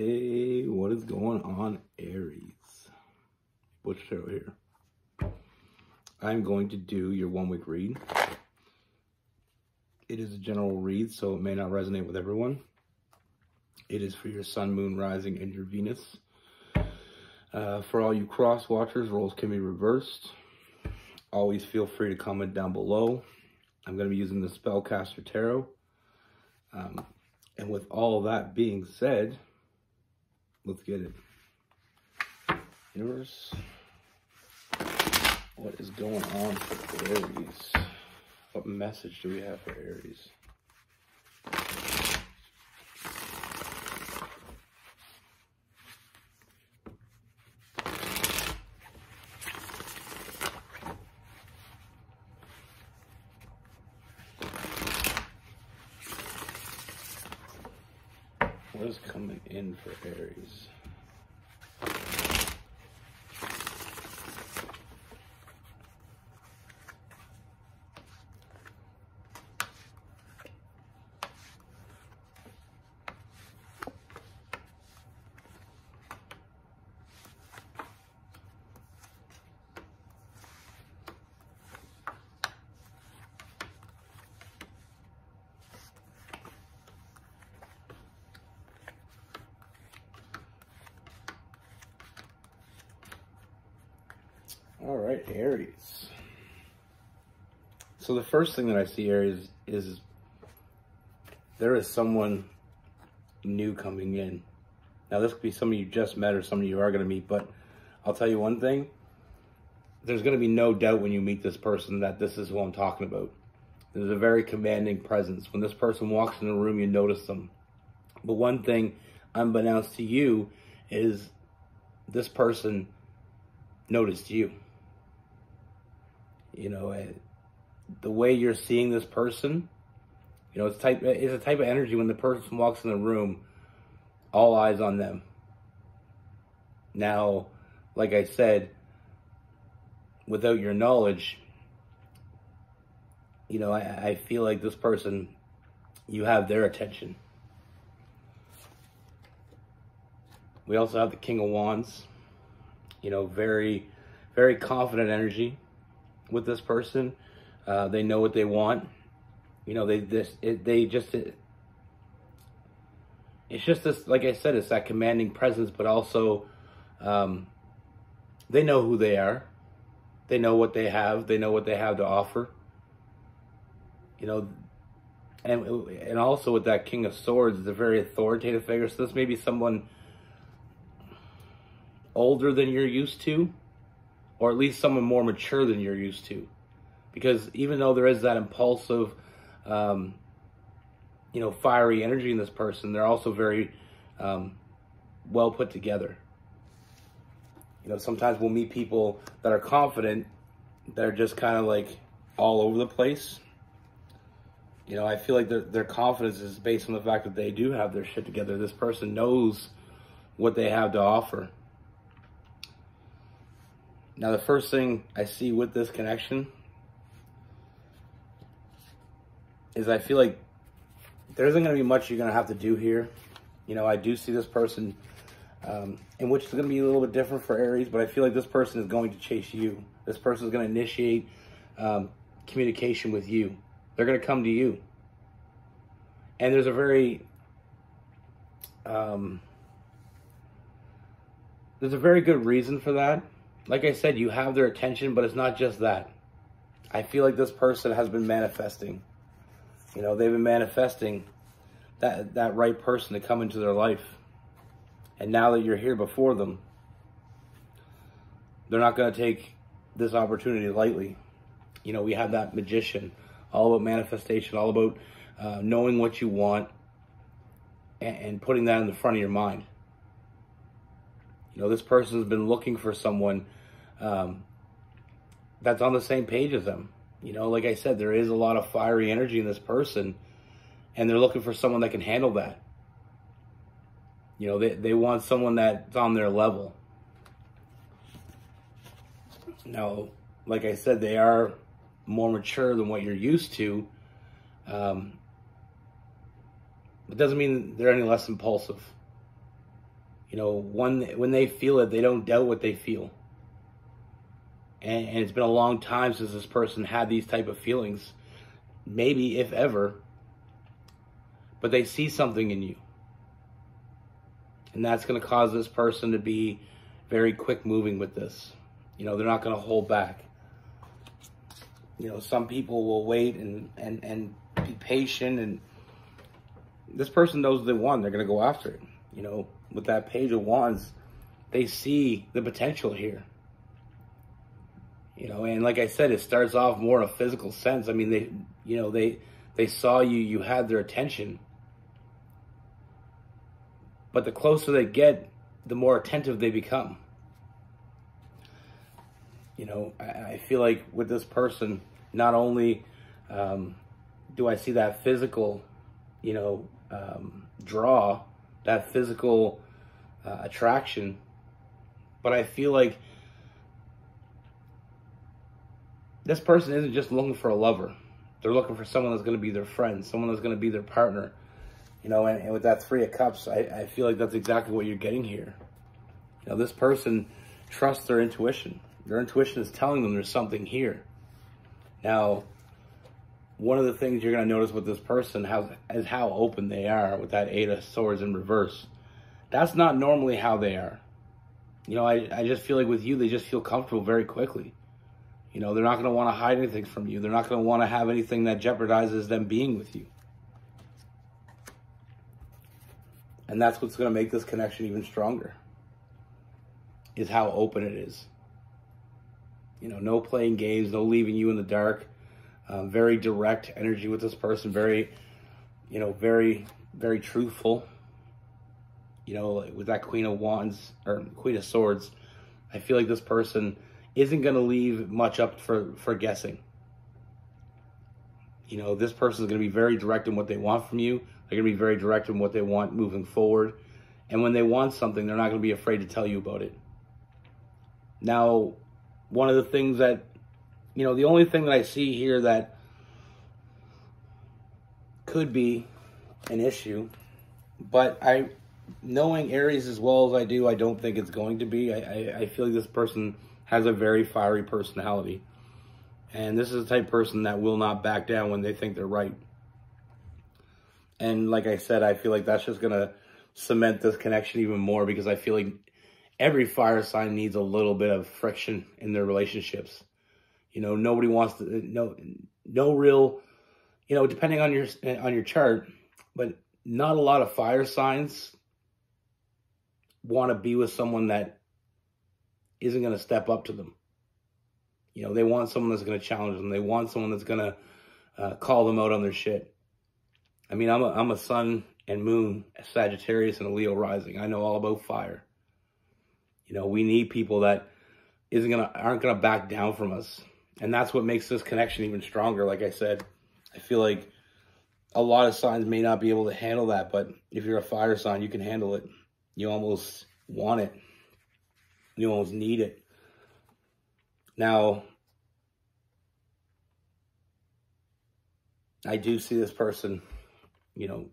Hey, what is going on, Aries? Butch Tarot here. I'm going to do your one week read. It is a general read, so it may not resonate with everyone. It is for your sun, moon, rising, and your Venus. Uh, for all you cross watchers, roles can be reversed. Always feel free to comment down below. I'm going to be using the Spellcaster Tarot. Um, and with all that being said, let's get it. Universe, what is going on for Aries? What message do we have for Aries? What is coming in for Aries? All right, Aries. So the first thing that I see, Aries, is there is someone new coming in. Now, this could be somebody you just met or somebody you are going to meet, but I'll tell you one thing. There's going to be no doubt when you meet this person that this is who I'm talking about. There's a very commanding presence. When this person walks in the room, you notice them. But one thing, unbeknownst to you, is this person noticed you you know, the way you're seeing this person, you know, it's type it's a type of energy when the person walks in the room, all eyes on them. Now, like I said, without your knowledge, you know, I, I feel like this person, you have their attention. We also have the King of Wands, you know, very, very confident energy with this person. Uh, they know what they want. You know, they this it, they just it, it's just this like I said, it's that commanding presence, but also um, they know who they are. They know what they have. They know what they have to offer. You know, and and also with that King of Swords, it's a very authoritative figure. So this may be someone older than you're used to or at least someone more mature than you're used to. Because even though there is that impulsive, um, you know, fiery energy in this person, they're also very um, well put together. You know, sometimes we'll meet people that are confident, that are just kind of like all over the place. You know, I feel like their, their confidence is based on the fact that they do have their shit together. This person knows what they have to offer. Now, the first thing I see with this connection is I feel like there isn't going to be much you're going to have to do here. You know, I do see this person, um, in which is going to be a little bit different for Aries, but I feel like this person is going to chase you. This person is going to initiate um, communication with you. They're going to come to you. And there's a very, um, there's a very good reason for that like I said, you have their attention, but it's not just that. I feel like this person has been manifesting. You know, they've been manifesting that that right person to come into their life. And now that you're here before them, they're not going to take this opportunity lightly. You know, we have that magician, all about manifestation, all about uh, knowing what you want and, and putting that in the front of your mind. You know, this person has been looking for someone um, that's on the same page as them. You know, like I said, there is a lot of fiery energy in this person, and they're looking for someone that can handle that. You know, they, they want someone that's on their level. Now, like I said, they are more mature than what you're used to. Um, it doesn't mean they're any less impulsive. You know, when, when they feel it, they don't doubt what they feel. And, and it's been a long time since this person had these type of feelings. Maybe, if ever. But they see something in you. And that's going to cause this person to be very quick moving with this. You know, they're not going to hold back. You know, some people will wait and, and, and be patient and this person knows they won. They're going to go after it. You know, with that page of wands, they see the potential here. You know, and like I said, it starts off more in a physical sense. I mean, they, you know, they, they saw you, you had their attention. But the closer they get, the more attentive they become. You know, I, I feel like with this person, not only um, do I see that physical, you know, um, draw, that physical uh, attraction, but I feel like this person isn't just looking for a lover. They're looking for someone that's going to be their friend, someone that's going to be their partner. You know, and, and with that Three of Cups, I, I feel like that's exactly what you're getting here. You know, this person trusts their intuition. Their intuition is telling them there's something here. Now, one of the things you're going to notice with this person how, is how open they are with that Eight of Swords in reverse. That's not normally how they are. You know, I, I just feel like with you, they just feel comfortable very quickly. You know, they're not going to want to hide anything from you. They're not going to want to have anything that jeopardizes them being with you. And that's what's going to make this connection even stronger. Is how open it is. You know, no playing games, no leaving you in the dark. Um, very direct energy with this person. Very, you know, very, very truthful. You know, with that Queen of Wands or Queen of Swords, I feel like this person isn't going to leave much up for, for guessing. You know, this person is going to be very direct in what they want from you. They're going to be very direct in what they want moving forward. And when they want something, they're not going to be afraid to tell you about it. Now, one of the things that, you know, the only thing that I see here that could be an issue, but I, knowing Aries as well as I do, I don't think it's going to be. I, I, I feel like this person has a very fiery personality. And this is the type person that will not back down when they think they're right. And like I said, I feel like that's just going to cement this connection even more because I feel like every fire sign needs a little bit of friction in their relationships. You know, nobody wants to no no real, you know, depending on your on your chart, but not a lot of fire signs want to be with someone that isn't going to step up to them. You know, they want someone that's going to challenge them. They want someone that's going to uh, call them out on their shit. I mean, I'm a, I'm a sun and moon, a Sagittarius and a Leo rising. I know all about fire. You know, we need people that isn't gonna aren't gonna back down from us, and that's what makes this connection even stronger. Like I said, I feel like a lot of signs may not be able to handle that, but if you're a fire sign, you can handle it. You almost want it. You almost need it. Now, I do see this person, you know,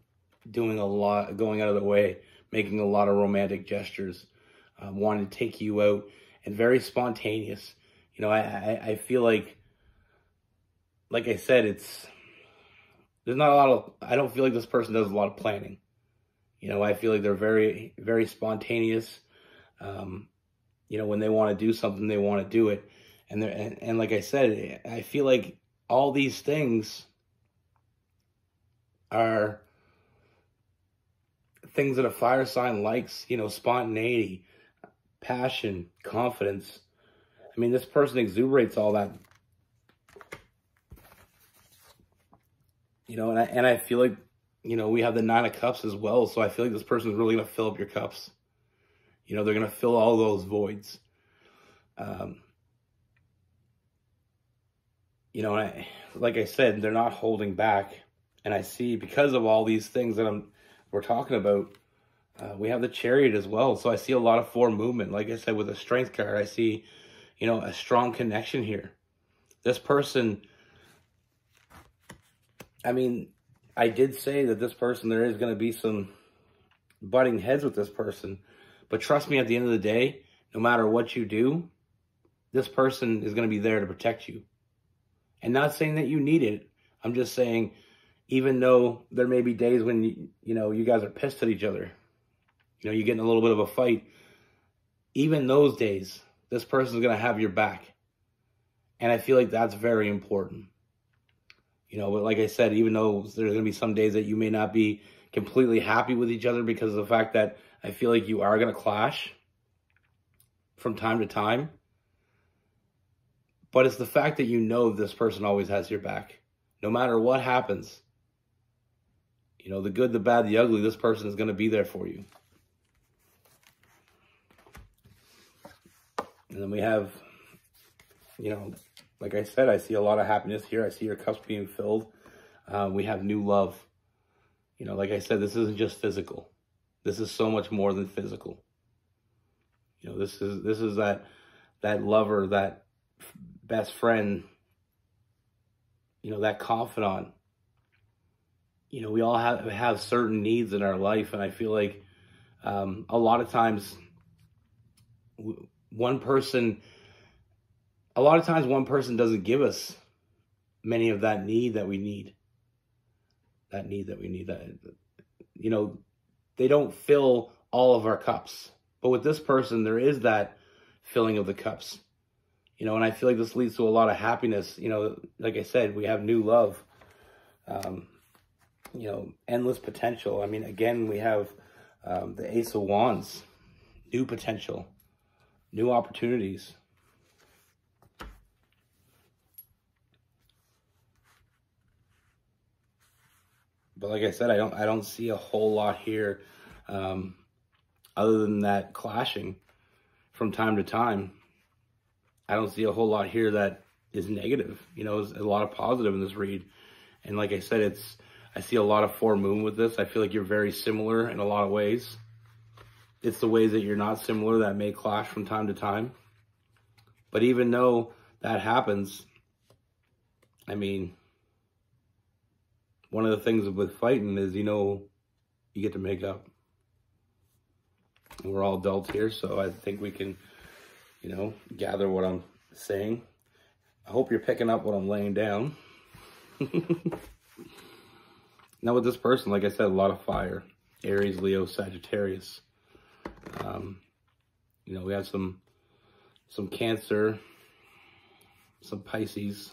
doing a lot, going out of the way, making a lot of romantic gestures, um, wanting to take you out, and very spontaneous. You know, I, I, I feel like, like I said, it's, there's not a lot of, I don't feel like this person does a lot of planning. You know, I feel like they're very, very spontaneous. Um, you know, when they want to do something, they want to do it. And, and, and like I said, I feel like all these things are things that a fire sign likes, you know, spontaneity, passion, confidence. I mean, this person exuberates all that. You know, and I, and I feel like, you know, we have the nine of cups as well. So I feel like this person is really going to fill up your cups. You know, they're going to fill all those voids. Um, you know, I, like I said, they're not holding back. And I see because of all these things that I'm we're talking about, uh, we have the chariot as well. So I see a lot of four movement. Like I said, with a strength card, I see, you know, a strong connection here. This person, I mean, I did say that this person, there is going to be some butting heads with this person. But trust me, at the end of the day, no matter what you do, this person is going to be there to protect you. And not saying that you need it. I'm just saying, even though there may be days when, you, you know, you guys are pissed at each other, you know, you get in a little bit of a fight, even those days, this person's going to have your back. And I feel like that's very important. You know, but like I said, even though there's going to be some days that you may not be completely happy with each other because of the fact that I feel like you are going to clash from time to time. But it's the fact that you know this person always has your back. No matter what happens, you know, the good, the bad, the ugly, this person is going to be there for you. And then we have, you know, like I said, I see a lot of happiness here. I see your cups being filled. Uh, we have new love. You know, like I said, this isn't just physical. This is so much more than physical. You know, this is this is that that lover, that best friend, you know, that confidant. You know, we all have have certain needs in our life, and I feel like um, a lot of times one person, a lot of times one person doesn't give us many of that need that we need. That need that we need. That you know, they don't fill all of our cups. But with this person, there is that filling of the cups. You know, and I feel like this leads to a lot of happiness. You know, like I said, we have new love. Um, you know, endless potential. I mean, again, we have um, the Ace of Wands, new potential, new opportunities. But like I said, I don't I don't see a whole lot here um, other than that clashing from time to time. I don't see a whole lot here that is negative. You know, there's a lot of positive in this read. And like I said, it's I see a lot of four moon with this. I feel like you're very similar in a lot of ways. It's the ways that you're not similar that may clash from time to time. But even though that happens, I mean, one of the things with fighting is, you know, you get to make up. We're all adults here, so I think we can, you know, gather what I'm saying. I hope you're picking up what I'm laying down. now with this person, like I said, a lot of fire. Aries, Leo, Sagittarius. Um, you know, we have some some Cancer, some Pisces.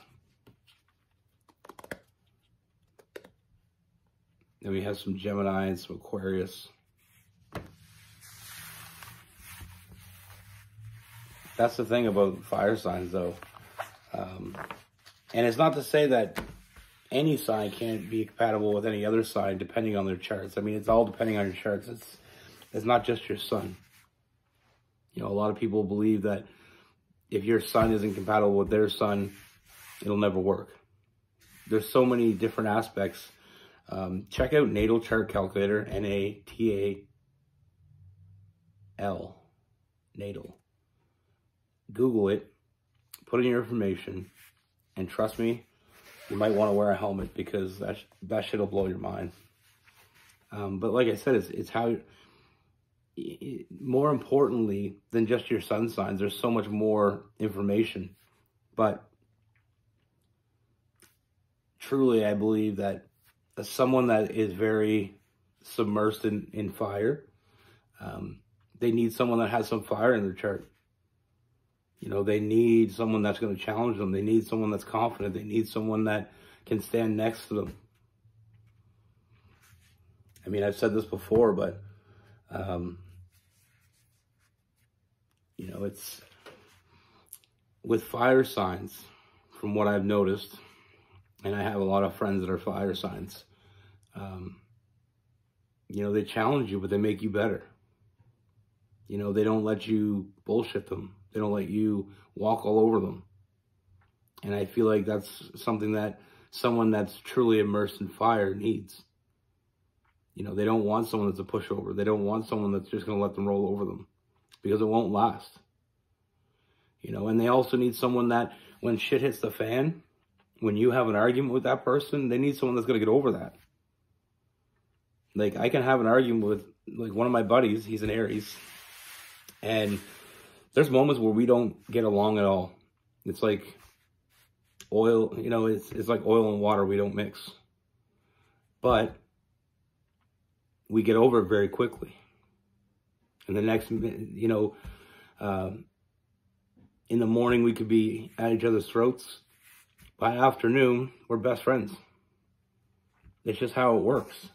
Then we have some Gemini and some Aquarius. That's the thing about fire signs, though. Um, and it's not to say that any sign can't be compatible with any other sign depending on their charts. I mean, it's all depending on your charts. It's it's not just your sun. You know, a lot of people believe that if your sun isn't compatible with their sun, it'll never work. There's so many different aspects. Um, check out Natal Chart Calculator, N-A-T-A-L, Natal. Google it, put in your information, and trust me, you might want to wear a helmet because that, that shit will blow your mind. Um, but like I said, it's, it's how more importantly than just your sun signs, there's so much more information. But truly, I believe that someone that is very submersed in, in fire, um, they need someone that has some fire in their chart. You know, they need someone that's going to challenge them. They need someone that's confident. They need someone that can stand next to them. I mean, I've said this before, but um, you know, it's with fire signs, from what I've noticed, and I have a lot of friends that are fire signs. Um, you know, they challenge you, but they make you better. You know, they don't let you bullshit them. They don't let you walk all over them. And I feel like that's something that someone that's truly immersed in fire needs. You know, they don't want someone that's a pushover. They don't want someone that's just going to let them roll over them because it won't last. You know, and they also need someone that when shit hits the fan, when you have an argument with that person, they need someone that's going to get over that. Like I can have an argument with like one of my buddies, he's an Aries, And there's moments where we don't get along at all. It's like oil, you know, it's, it's like oil and water. We don't mix. But we get over it very quickly. And the next, you know, um, in the morning we could be at each other's throats. By afternoon, we're best friends. It's just how it works.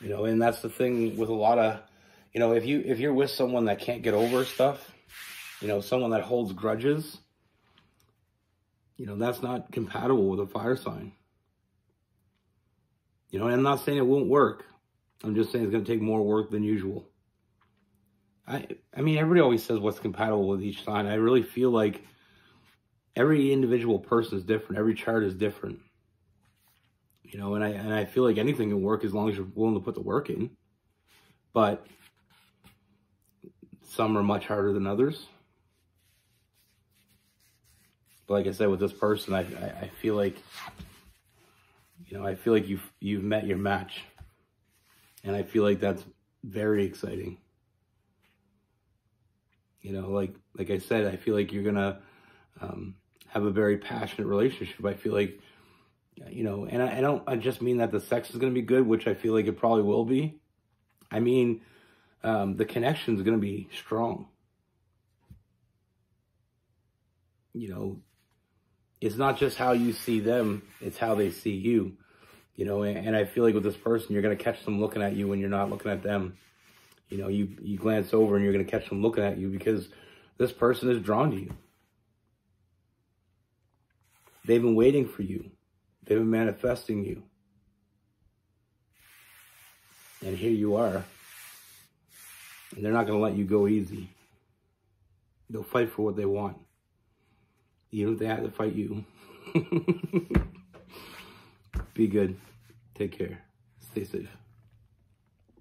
You know, and that's the thing with a lot of, you know, if you if you're with someone that can't get over stuff, you know, someone that holds grudges, you know, that's not compatible with a fire sign. You know, I'm not saying it won't work. I'm just saying it's going to take more work than usual. I I mean, everybody always says what's compatible with each sign. I really feel like every individual person is different. Every chart is different. You know, and I and I feel like anything can work as long as you're willing to put the work in. But some are much harder than others. But like I said, with this person, I, I, I feel like, you know, I feel like you've, you've met your match. And I feel like that's very exciting. You know, like, like I said, I feel like you're going to um, have a very passionate relationship. I feel like, you know, and I, I don't, I just mean that the sex is going to be good, which I feel like it probably will be. I mean, um, the connection is going to be strong. You know, it's not just how you see them, it's how they see you. You know, and, and I feel like with this person, you're going to catch them looking at you when you're not looking at them. You know, you, you glance over and you're going to catch them looking at you because this person is drawn to you. They've been waiting for you. They've been manifesting you. And here you are. And they're not going to let you go easy. They'll fight for what they want. Even if they have to fight you. Be good. Take care. Stay safe.